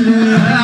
Yeah.